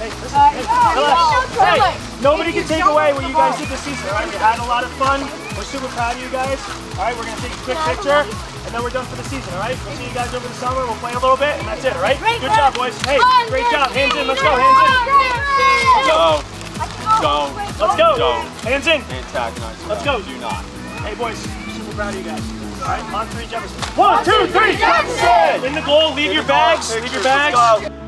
Hey, listen, hey, hey, hey, hey, nobody can take away what you guys did this season. Right? We had a lot of fun proud of you guys. All right, we're gonna take a quick picture, and then we're done for the season. All right, we'll see you guys over the summer. We'll play a little bit, and that's it. All right. Good job, boys. Hey, great job. Hands in. Let's go. Hands in. Go. Don't. Let's go. Don't. Hands in. Antagonize. Let's go. Do not. Hey, boys. Super proud of you guys. All right, on three, Jefferson. One, two, three, Jefferson! In the goal. Leave your bags. Leave your bags.